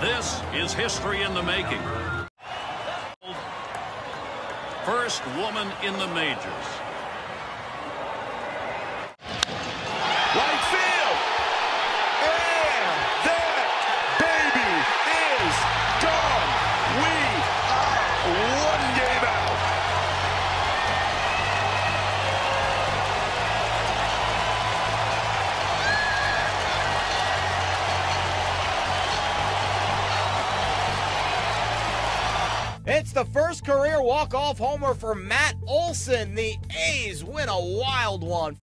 This is history in the making. First woman in the majors. It's the first career walk-off homer for Matt Olson. The A's win a wild one.